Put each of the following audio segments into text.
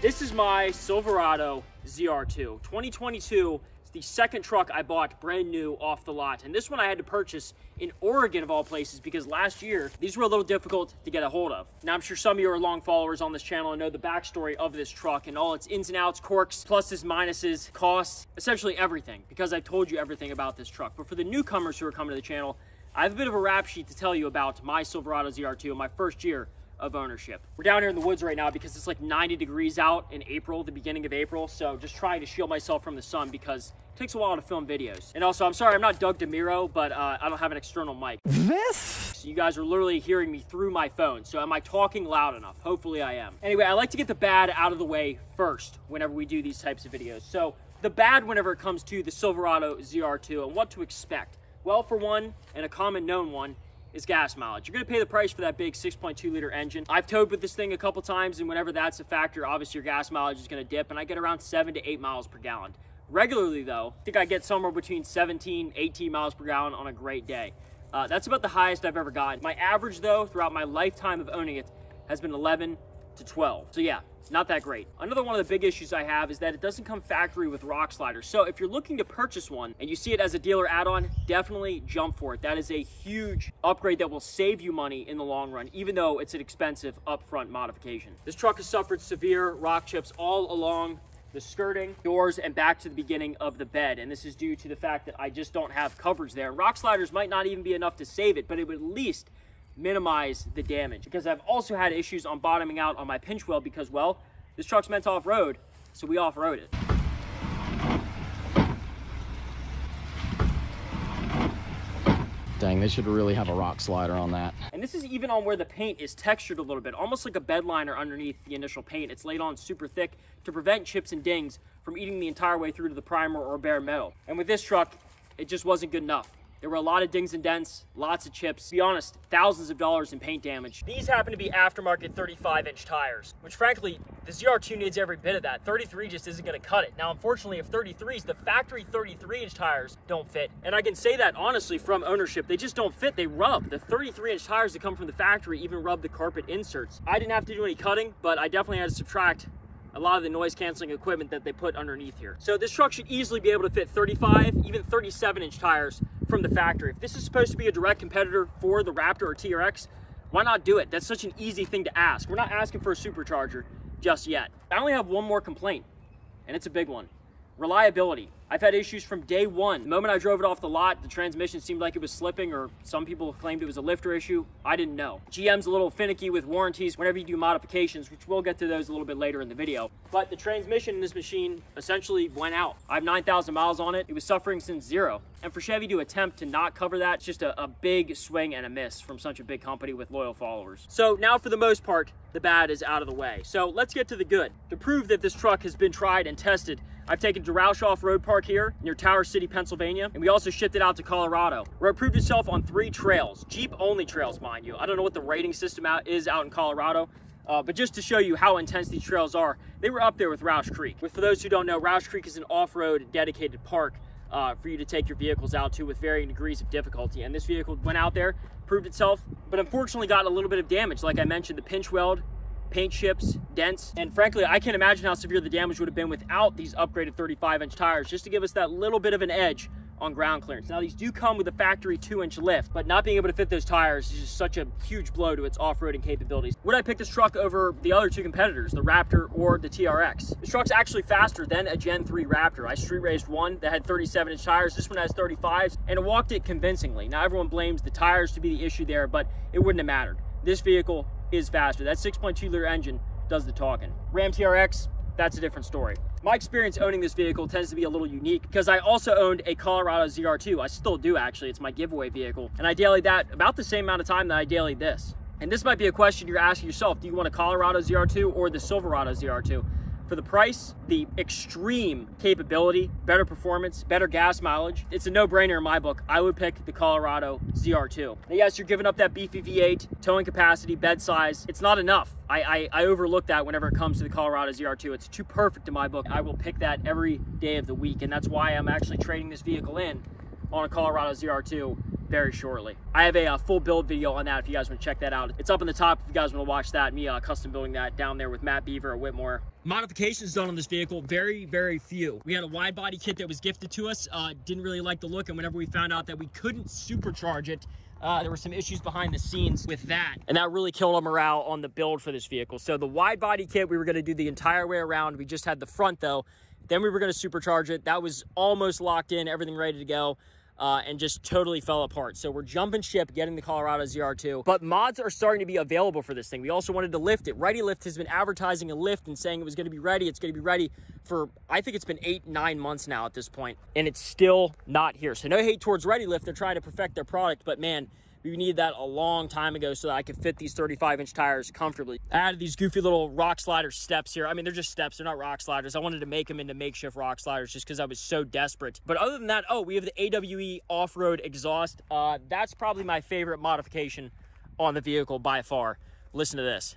This is my Silverado ZR2. 2022 is the second truck I bought brand new off the lot. And this one I had to purchase in Oregon of all places because last year these were a little difficult to get a hold of. Now I'm sure some of you are long followers on this channel and know the backstory of this truck and all its ins and outs, quirks, pluses, minuses, costs, essentially everything because I've told you everything about this truck. But for the newcomers who are coming to the channel, I have a bit of a rap sheet to tell you about my Silverado ZR2 in my first year of ownership. We're down here in the woods right now because it's like 90 degrees out in April, the beginning of April. So just trying to shield myself from the sun because it takes a while to film videos. And also, I'm sorry, I'm not Doug DeMuro, but uh, I don't have an external mic. This? So you guys are literally hearing me through my phone. So am I talking loud enough? Hopefully I am. Anyway, I like to get the bad out of the way first whenever we do these types of videos. So the bad whenever it comes to the Silverado ZR2 and what to expect. Well, for one, and a common known one, is gas mileage. You're gonna pay the price for that big 6.2 liter engine. I've towed with this thing a couple times and whenever that's a factor, obviously your gas mileage is gonna dip and I get around seven to eight miles per gallon. Regularly though, I think I get somewhere between 17, 18 miles per gallon on a great day. Uh, that's about the highest I've ever gotten. My average though, throughout my lifetime of owning it, has been 11 to 12. So yeah, not that great. Another one of the big issues I have is that it doesn't come factory with rock sliders. So if you're looking to purchase one and you see it as a dealer add-on, definitely jump for it. That is a huge upgrade that will save you money in the long run, even though it's an expensive upfront modification. This truck has suffered severe rock chips all along the skirting, doors, and back to the beginning of the bed. And this is due to the fact that I just don't have coverage there. Rock sliders might not even be enough to save it, but it would at least minimize the damage because I've also had issues on bottoming out on my pinch weld because, well, this truck's meant to off-road, so we off-road it. Dang, they should really have a rock slider on that. And this is even on where the paint is textured a little bit, almost like a bed liner underneath the initial paint. It's laid on super thick to prevent chips and dings from eating the entire way through to the primer or bare metal. And with this truck, it just wasn't good enough. There were a lot of dings and dents, lots of chips. To be honest, thousands of dollars in paint damage. These happen to be aftermarket 35 inch tires, which frankly, the ZR2 needs every bit of that. 33 just isn't gonna cut it. Now, unfortunately, if 33s, the factory 33 inch tires don't fit. And I can say that honestly from ownership, they just don't fit, they rub. The 33 inch tires that come from the factory even rub the carpet inserts. I didn't have to do any cutting, but I definitely had to subtract a lot of the noise canceling equipment that they put underneath here. So this truck should easily be able to fit 35, even 37 inch tires from the factory. If this is supposed to be a direct competitor for the Raptor or TRX, why not do it? That's such an easy thing to ask. We're not asking for a supercharger just yet. I only have one more complaint, and it's a big one. Reliability. I've had issues from day one. The moment I drove it off the lot, the transmission seemed like it was slipping, or some people claimed it was a lifter issue. I didn't know. GM's a little finicky with warranties whenever you do modifications, which we'll get to those a little bit later in the video. But the transmission in this machine essentially went out. I have 9,000 miles on it. It was suffering since zero. And for Chevy to attempt to not cover that, it's just a, a big swing and a miss from such a big company with loyal followers. So now for the most part, the bad is out of the way. So let's get to the good. To prove that this truck has been tried and tested, I've taken to Rausch Off-Road Park here near Tower City, Pennsylvania, and we also shipped it out to Colorado, where it proved itself on three trails, Jeep-only trails, mind you. I don't know what the rating system out is out in Colorado, uh, but just to show you how intense these trails are, they were up there with Rausch Creek. But for those who don't know, Rausch Creek is an off-road dedicated park uh, for you to take your vehicles out to with varying degrees of difficulty. And this vehicle went out there, proved itself, but unfortunately got a little bit of damage. Like I mentioned, the pinch weld paint chips, dents, and frankly, I can't imagine how severe the damage would have been without these upgraded 35 inch tires, just to give us that little bit of an edge on ground clearance. Now these do come with a factory two inch lift, but not being able to fit those tires is just such a huge blow to its off-roading capabilities. Would I pick this truck over the other two competitors, the Raptor or the TRX? This truck's actually faster than a Gen 3 Raptor. I street raced one that had 37 inch tires. This one has 35s and it walked it convincingly. Now everyone blames the tires to be the issue there, but it wouldn't have mattered. This vehicle is faster. That 6.2 liter engine does the talking. Ram TRX, that's a different story. My experience owning this vehicle tends to be a little unique because I also owned a Colorado ZR2. I still do actually, it's my giveaway vehicle. And I dailied that about the same amount of time that I daily this. And this might be a question you're asking yourself, do you want a Colorado ZR2 or the Silverado ZR2? For the price, the extreme capability, better performance, better gas mileage, it's a no-brainer in my book. I would pick the Colorado ZR2. Now, yes, you're giving up that beefy V8, towing capacity, bed size. It's not enough. I, I, I overlook that whenever it comes to the Colorado ZR2. It's too perfect in my book. I will pick that every day of the week, and that's why I'm actually trading this vehicle in on a Colorado ZR2 very shortly. I have a uh, full build video on that if you guys want to check that out. It's up in the top if you guys want to watch that, me uh, custom building that down there with Matt Beaver at Whitmore. Modifications done on this vehicle, very, very few. We had a wide body kit that was gifted to us, uh, didn't really like the look, and whenever we found out that we couldn't supercharge it, uh, there were some issues behind the scenes with that, and that really killed our morale on the build for this vehicle. So the wide body kit, we were gonna do the entire way around. We just had the front though. Then we were gonna supercharge it. That was almost locked in, everything ready to go uh, and just totally fell apart. So we're jumping ship, getting the Colorado ZR2. But mods are starting to be available for this thing. We also wanted to lift it. Ready Lift has been advertising a lift and saying it was going to be ready. It's going to be ready for, I think it's been eight, nine months now at this point, and it's still not here. So no hate towards Ready Lift. They're trying to perfect their product, but man, we needed that a long time ago so that I could fit these 35 inch tires comfortably. I added these goofy little rock slider steps here. I mean, they're just steps, they're not rock sliders. I wanted to make them into makeshift rock sliders just because I was so desperate. But other than that, oh, we have the AWE off-road exhaust. Uh, that's probably my favorite modification on the vehicle by far. Listen to this.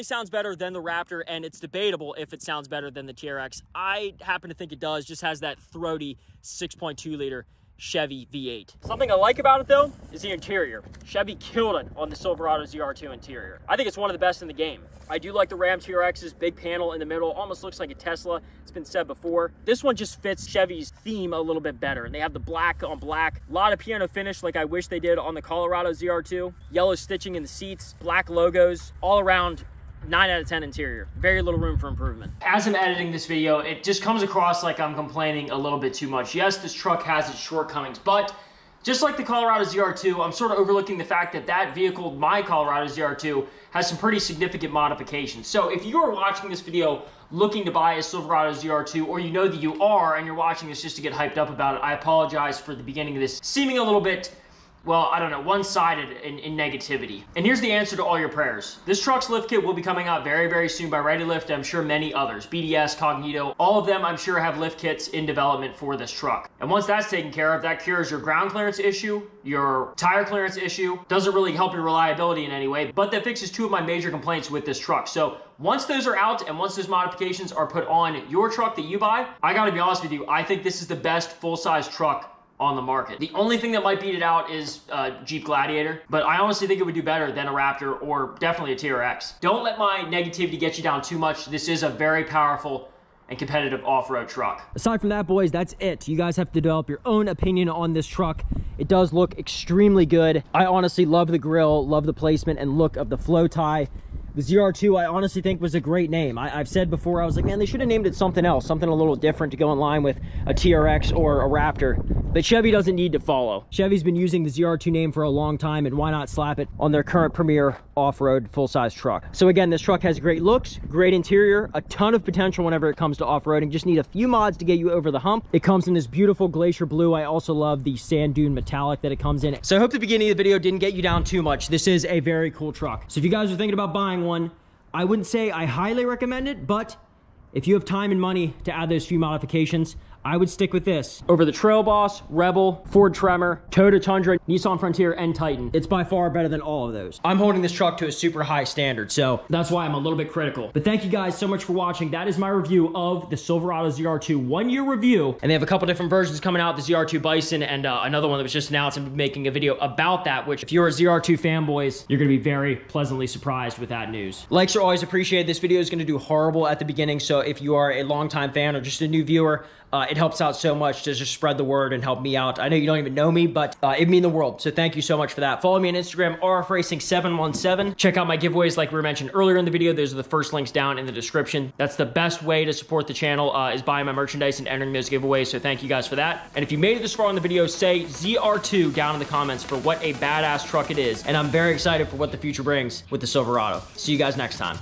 Definitely sounds better than the Raptor, and it's debatable if it sounds better than the TRX. I happen to think it does, just has that throaty 6.2 liter Chevy V8. Something I like about it though is the interior. Chevy killed it on the Silverado ZR2 interior. I think it's one of the best in the game. I do like the Ram TRX's big panel in the middle, almost looks like a Tesla. It's been said before. This one just fits Chevy's theme a little bit better. And they have the black on black, a lot of piano finish like I wish they did on the Colorado ZR2. Yellow stitching in the seats, black logos, all around 9 out of 10 interior. Very little room for improvement. As I'm editing this video, it just comes across like I'm complaining a little bit too much. Yes, this truck has its shortcomings, but just like the Colorado ZR2, I'm sort of overlooking the fact that that vehicle, my Colorado ZR2, has some pretty significant modifications. So if you are watching this video looking to buy a Silverado ZR2, or you know that you are and you're watching this just to get hyped up about it, I apologize for the beginning of this seeming a little bit well, I don't know, one-sided in, in, negativity. And here's the answer to all your prayers. This truck's lift kit will be coming out very, very soon by Ready Lift, I'm sure many others. BDS, Cognito, all of them I'm sure have lift kits in development for this truck. And once that's taken care of, that cures your ground clearance issue, your tire clearance issue, doesn't really help your reliability in any way, but that fixes two of my major complaints with this truck. So once those are out and once those modifications are put on your truck that you buy, I gotta be honest with you, I think this is the best full-size truck on the market. The only thing that might beat it out is uh, Jeep Gladiator, but I honestly think it would do better than a Raptor or definitely a TRX. Don't let my negativity get you down too much. This is a very powerful and competitive off-road truck. Aside from that, boys, that's it. You guys have to develop your own opinion on this truck. It does look extremely good. I honestly love the grill, love the placement and look of the flow tie. The ZR2, I honestly think was a great name. I, have said before, I was like, man, they should have named it something else, something a little different to go in line with a TRX or a Raptor. But Chevy doesn't need to follow. Chevy's been using the ZR2 name for a long time, and why not slap it on their current premier off-road full-size truck? So again, this truck has great looks, great interior, a ton of potential whenever it comes to off-roading. Just need a few mods to get you over the hump. It comes in this beautiful glacier blue. I also love the sand dune metallic that it comes in. So I hope the beginning of the video didn't get you down too much. This is a very cool truck. So if you guys are thinking about buying one, I wouldn't say I highly recommend it, but if you have time and money to add those few modifications, I would stick with this. Over the Trail Boss, Rebel, Ford Tremor, Toyota Tundra, Nissan Frontier, and Titan. It's by far better than all of those. I'm holding this truck to a super high standard, so that's why I'm a little bit critical. But thank you guys so much for watching. That is my review of the Silverado ZR2 one-year review. And they have a couple different versions coming out, the ZR2 Bison and uh, another one that was just announced and making a video about that, which if you're a ZR2 fanboys, you're gonna be very pleasantly surprised with that news. Likes are always appreciated. This video is gonna do horrible at the beginning, so if you are a longtime fan or just a new viewer, uh, it helps out so much to just spread the word and help me out. I know you don't even know me, but uh, it means the world. So thank you so much for that. Follow me on Instagram, RFRacing717. Check out my giveaways like we mentioned earlier in the video. Those are the first links down in the description. That's the best way to support the channel uh, is buying my merchandise and entering those giveaways. So thank you guys for that. And if you made it this far in the video, say ZR2 down in the comments for what a badass truck it is. And I'm very excited for what the future brings with the Silverado. See you guys next time.